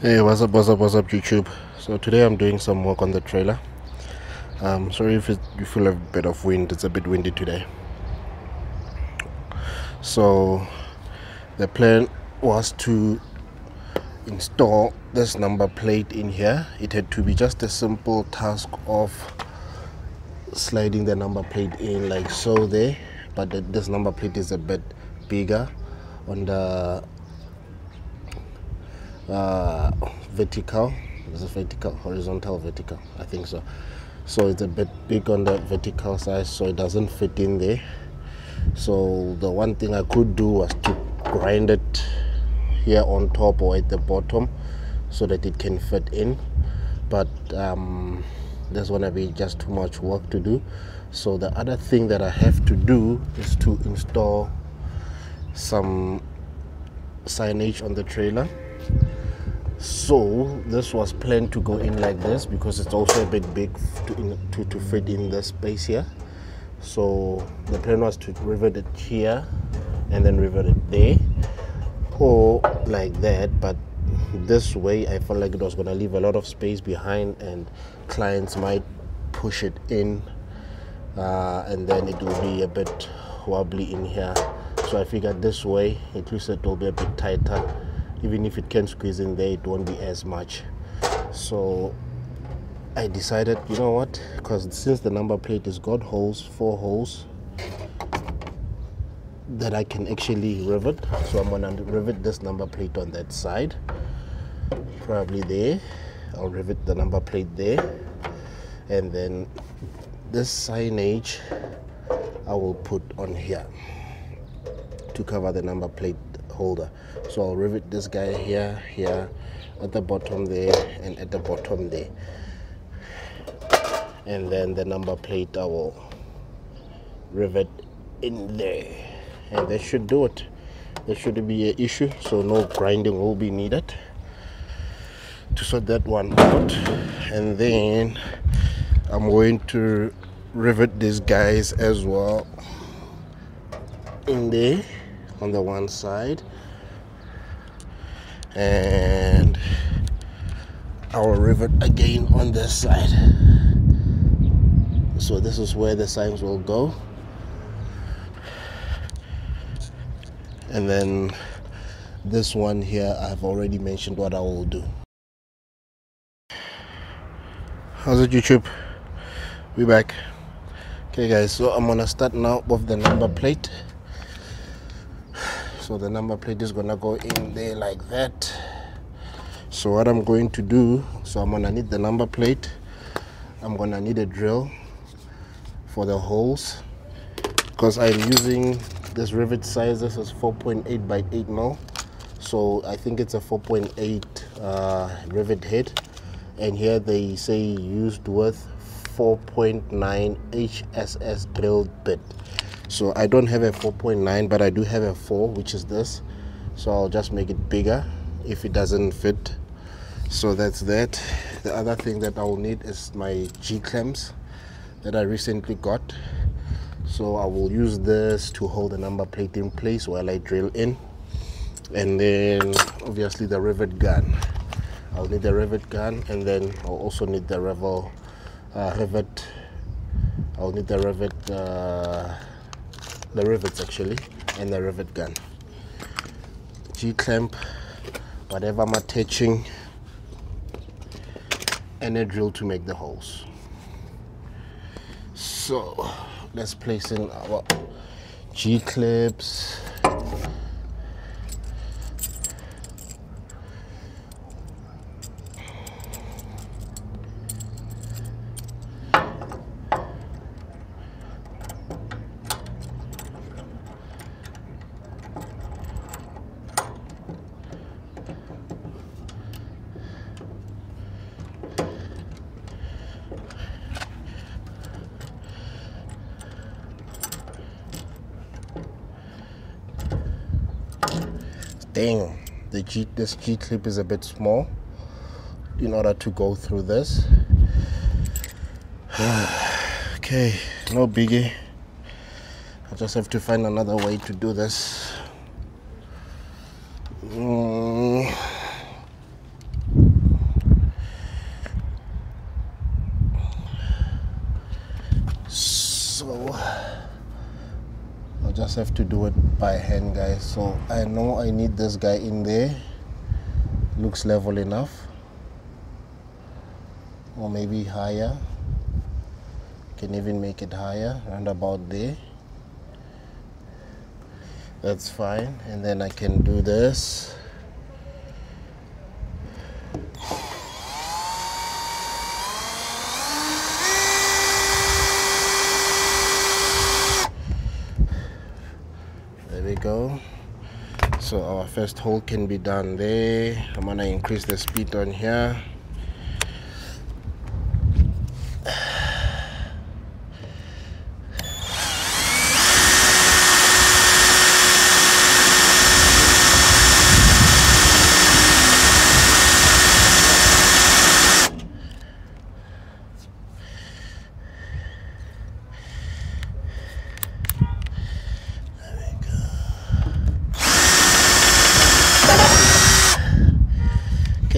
Hey, what's up, what's up, what's up, YouTube? So today I'm doing some work on the trailer. Um, sorry if it, you feel a bit of wind. It's a bit windy today. So the plan was to install this number plate in here. It had to be just a simple task of sliding the number plate in like so there. But the, this number plate is a bit bigger on the uh, vertical. Is it vertical horizontal vertical. I think so. So it's a bit big on the vertical side so it doesn't fit in there. So the one thing i could do was to grind it here on top or at the bottom so that it can fit in. But um, there's gonna be just too much work to do. So the other thing that i have to do is to install some signage on the trailer so this was planned to go in like this because it's also a bit big to, in, to, to fit in the space here. So the plan was to rivet it here and then rivet it there. Or like that but this way i felt like it was going to leave a lot of space behind and clients might push it in uh, and then it will be a bit wobbly in here. So i figured this way at least it will be a bit tighter even if it can squeeze in there it won't be as much. So I decided you know what? Because since the number plate is got holes four holes that I can actually rivet. So I'm gonna rivet this number plate on that side. Probably there. I'll rivet the number plate there. And then this signage I will put on here to cover the number plate holder. So I'll rivet this guy here here at the bottom there and at the bottom there. And then the number plate I will rivet in there. And that should do it. There shouldn't be an issue so no grinding will be needed to sort that one out. And then I'm going to rivet these guys as well in there on the one side. And our rivet again on this side. So this is where the signs will go. And then this one here I've already mentioned what I will do. How's it YouTube? We back. Okay guys so I'm gonna start now with the number plate so the number plate is gonna go in there like that. So what I'm going to do so I'm gonna need the number plate. I'm gonna need a drill for the holes because I'm using this rivet size. This is 4.8 by 8 mil. So I think it's a 4.8 uh, rivet head. And here they say used with 4.9 HSS drilled bit so I don't have a 4.9 but I do have a 4 which is this. So I'll just make it bigger if it doesn't fit. So that's that. The other thing that I will need is my G-clamps that I recently got. So I will use this to hold the number plate in place while I drill in. And then obviously the rivet gun. I'll need the rivet gun and then I'll also need the revel uh, rivet I'll need the rivet uh, the rivets actually and the rivet gun. G-clamp whatever I'm attaching and a drill to make the holes. So let's place in our G-clips dang, the G, this G clip is a bit small in order to go through this. okay, no biggie. I just have to find another way to do this. Mm. So, I just have to do it by hand guys. So I know I need this guy in there. Looks level enough. Or maybe higher. Can even make it higher around about there. That's fine. And then I can do this go. So our first hole can be done there. I'm gonna increase the speed on here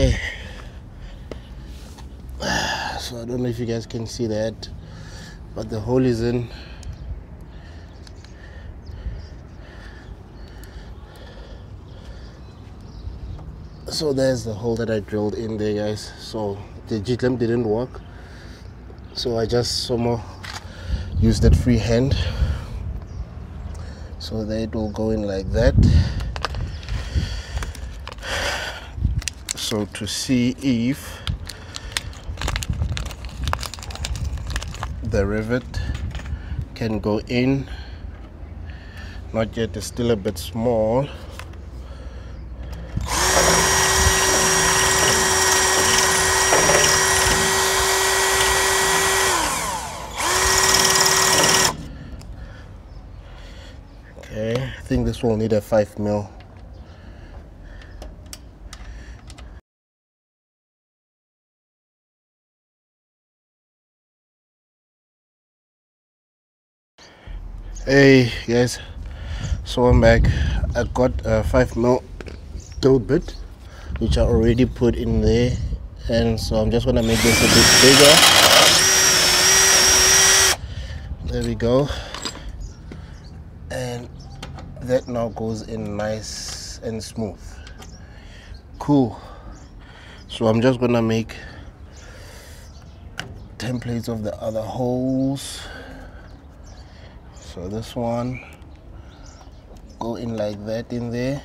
okay eh. so I don't know if you guys can see that but the hole is in. So there's the hole that I drilled in there guys. So the clamp didn't work. So I just somehow used that free hand. So that it will go in like that so to see if the rivet can go in. Not yet it's still a bit small. Okay I think this will need a 5 mil hey guys. So i'm back. I got a five mil drill bit which i already put in there. And so i'm just gonna make this a bit bigger. There we go. And that now goes in nice and smooth. Cool. So i'm just gonna make templates of the other holes so this one go in like that in there.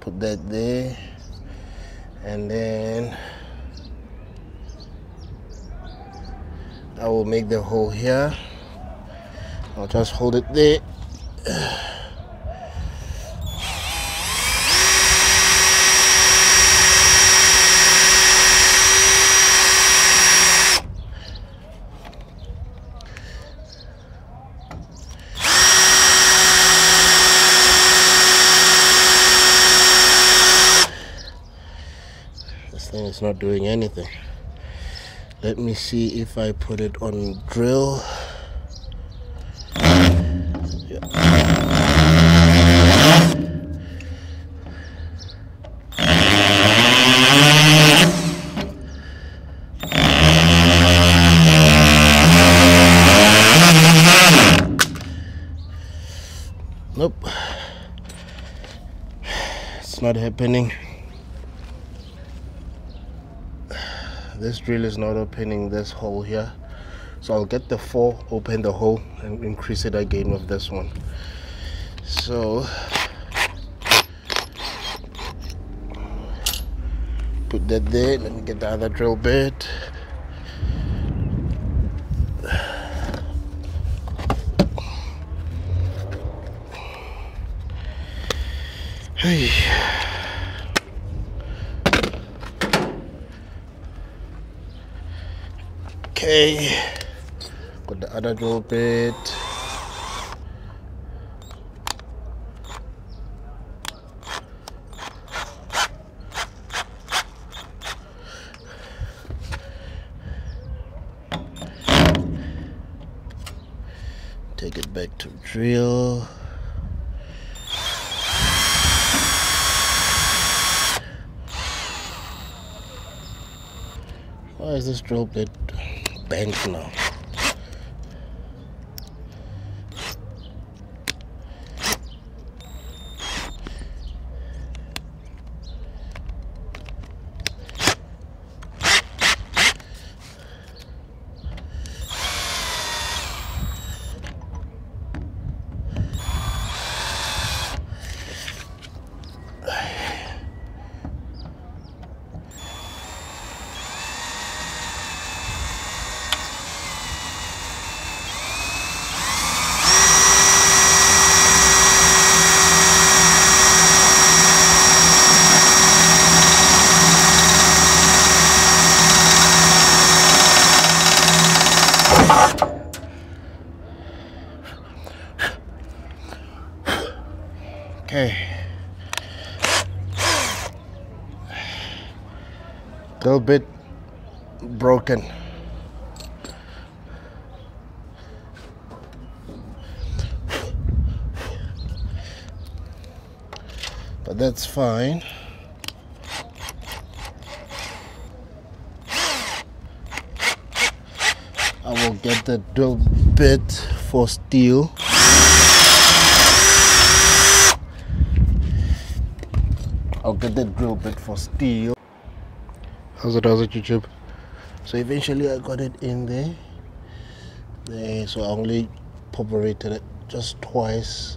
Put that there. And then I will make the hole here. I'll just hold it there Is not doing anything. Let me see if I put it on drill. Nope. It's not happening. This drill is not opening this hole here. So I'll get the four open the hole and increase it again with this one. So put that there let me get the other drill bit. Hey Okay, got the other drill bit. Take it back to drill. Why is this drill bit bent now? Okay. Little bit broken. But that's fine. I will get the drill bit for steel. I'll get the drill bit for steel. How's it how's it YouTube? So eventually I got it in there. There so I only operated it just twice.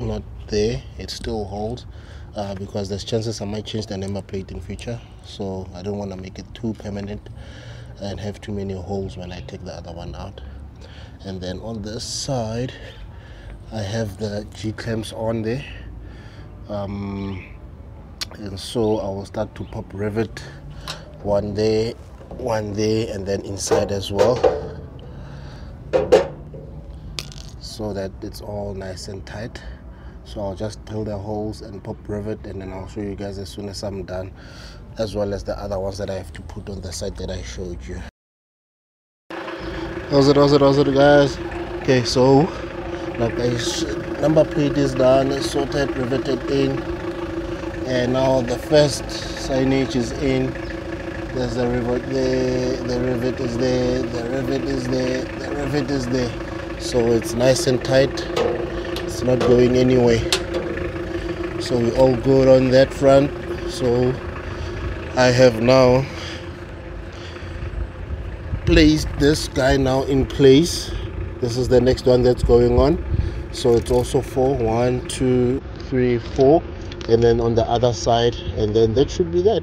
Not there. It still holds uh, because there's chances I might change the number plate in future. So I don't want to make it too permanent and have too many holes when I take the other one out. And then on this side I have the G-clamps on there. Um, and so I will start to pop rivet one day one day and then inside as well. So that it's all nice and tight. So I'll just drill the holes and pop rivet and then I'll show you guys as soon as I'm done as well as the other ones that I have to put on the side that I showed you. How's it how's it how's it guys. Okay so like I number plate is done sorted riveted in and now the first signage is in. There's the rivet there the rivet is there the rivet is there the rivet is there. So it's nice and tight. It's not going anywhere. So we all good on that front. So I have now placed this guy now in place. This is the next one that's going on. So it's also four. One two three four and then on the other side and then that should be that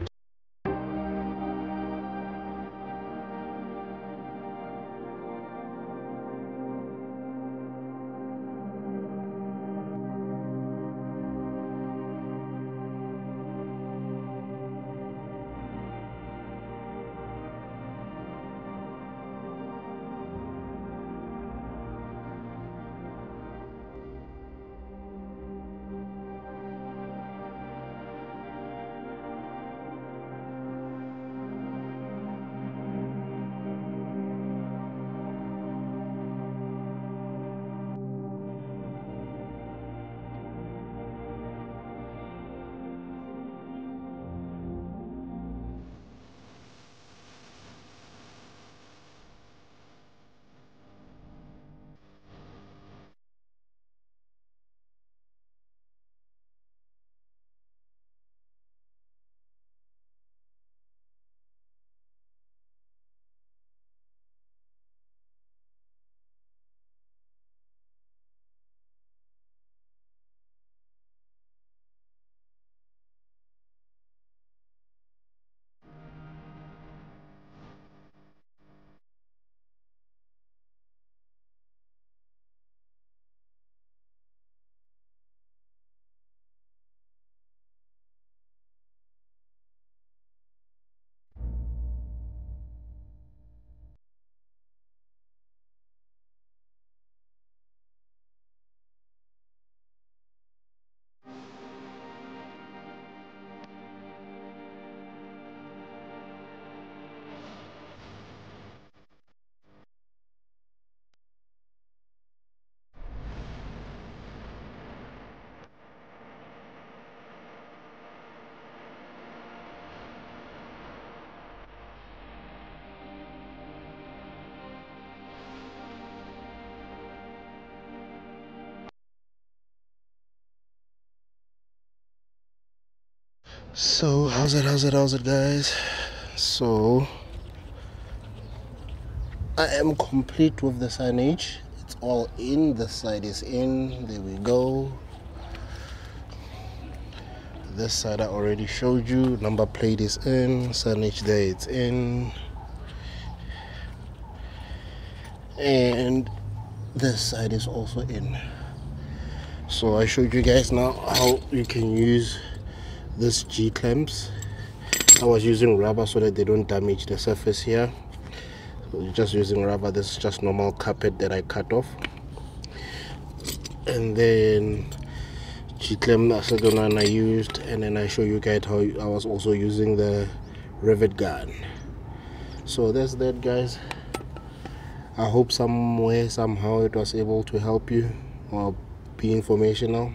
so how's it how's it how's it guys? So i am complete with the signage. It's all in the side is in there we go. This side i already showed you number plate is in signage there it's in. And this side is also in. So i showed you guys now how you can use this G clamps. I was using rubber so that they don't damage the surface here. Just using rubber this is just normal carpet that I cut off. And then G clamp that's the one I used and then I show you guys how I was also using the rivet gun. So that's that guys. I hope somewhere somehow it was able to help you or be informational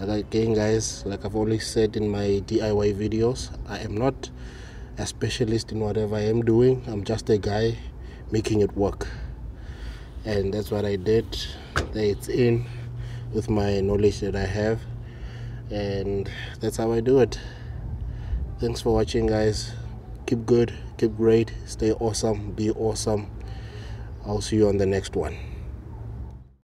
again guys like i've always said in my diy videos i am not a specialist in whatever i am doing. I'm just a guy making it work. And that's what i did. It's in with my knowledge that i have. And that's how i do it. Thanks for watching guys. Keep good keep great stay awesome be awesome. I'll see you on the next one